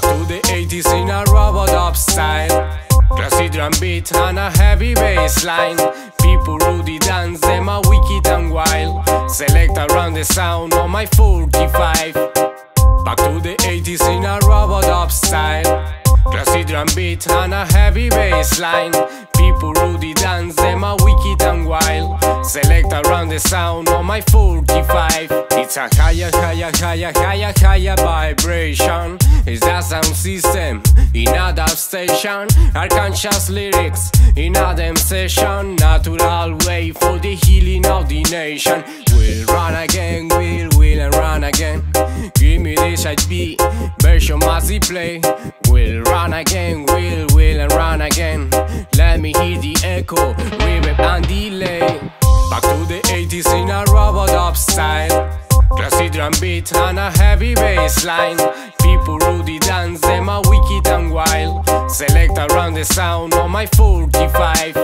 Back to the 80s in a rub-a-dub style Classy drum beat and a heavy bass line People rudy dance, them a wicked and wild. Select around the sound on my 45 Back to the 80s in a rub-a-dub style Classy drum beat and a heavy bass line People rudy dance, them a wicked and wild. Select around the sound on my 45 It's a higher, higher, higher, higher, higher vibration. It's that sound system in a dub station. Arkansas lyrics in a damn session. Natural way for the healing of the nation. We'll run again, we'll, we'll and run again. Give me this HB version must play. We'll run again, we'll, we'll and run again. Let me hear the echo, reverb and delay. Back to the 80s in a rub-a-dub style. Classy drum beat and a heavy bass line. People rudy dance, them a wicked and wild. Select around the sound on my 45.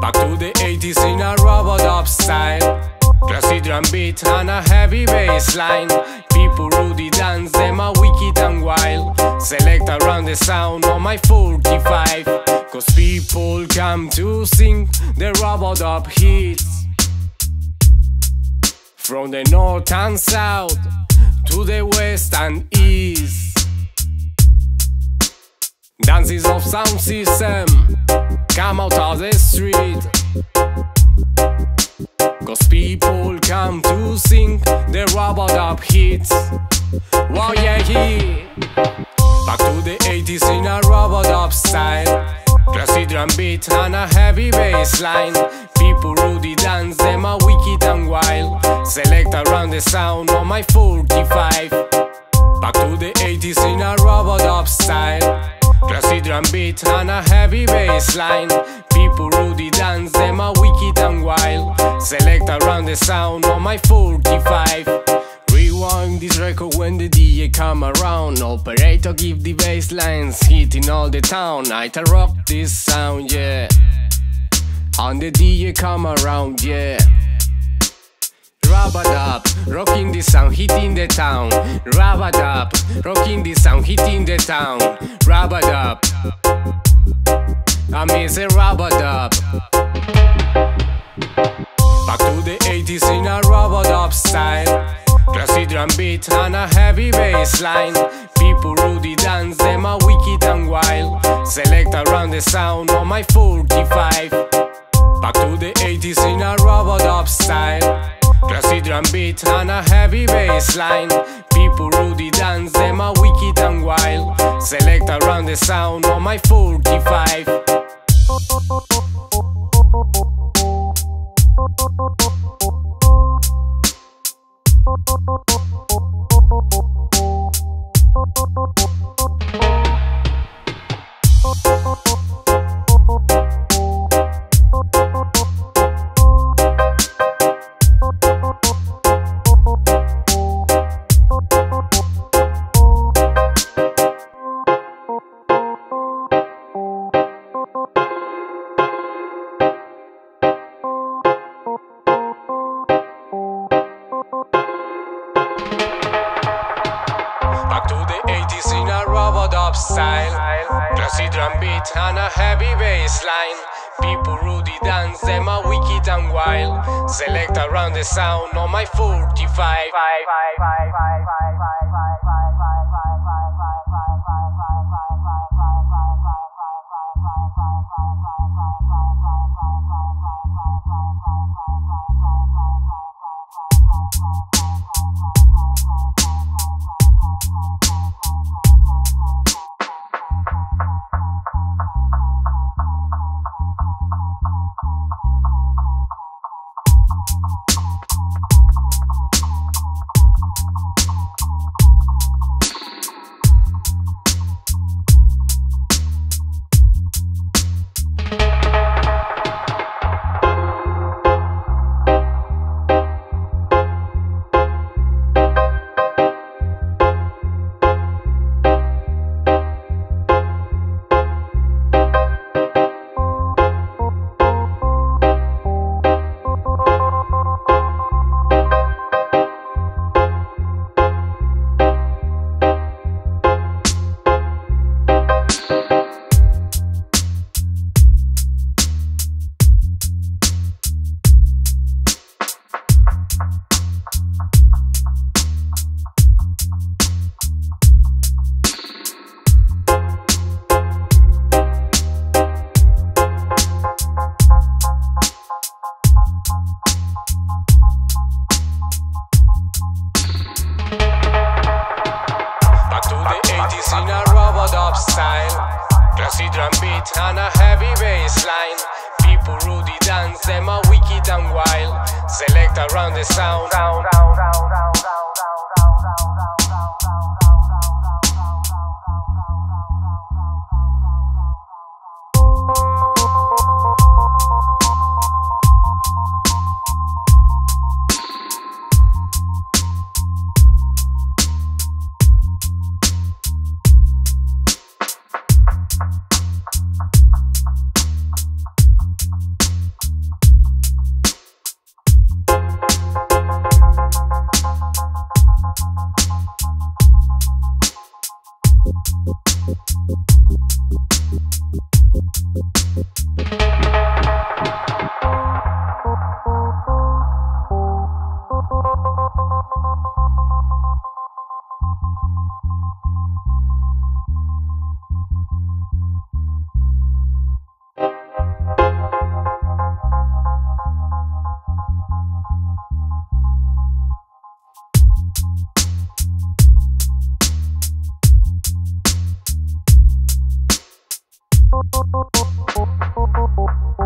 Back to the 80s in a robot style. Classy drum beat and a heavy bass line. People rudy dance, them a wicked and wild. Select around the sound on my 45. Cause people come to sing the robot up hits. From the north and south to the west and east. Dances of sound system come out of the street. Cause people come to sing the rub-a-dub hits. Wow, yeah, yeah. Back to the 80s in a rub-a-dub style. Classy drum beat and a heavy bass line. People rudy dance, them a wicked and wild. Select around the sound on my 45. Drum beat and a heavy bass line. People rudy dance, them a wicked and wild. Select around the sound on my 45. Rewind this record when the DJ come around. Operator give the bass lines hitting all the town. I rock this sound, yeah. And the DJ come around, yeah. Rabadab, rocking the sound, hitting the town. rub-a-dub, rocking the sound, hitting the town. rub-a-dub, I miss a rub-a-dub. Back to the 80s in a rub-a-dub style. Classy drum beat and a heavy bass line. People rudy dance, them a wicked and wild. Select around the sound on my 45. Back to the 80s in a rub-a-dub style. Classy drum beat and a heavy bass line. People rudy dance, them a wicked and wild. Select around the sound on my 45. 80s a rub-a-dub style. Classy drum beat and a heavy bass line. People rudy dance, them a wicked and wild. Select around the sound on my 45. style. Classy drum beat and a heavy bass line. People rudely dance, them are wicked and wild. Select around the sound. sound Thank you.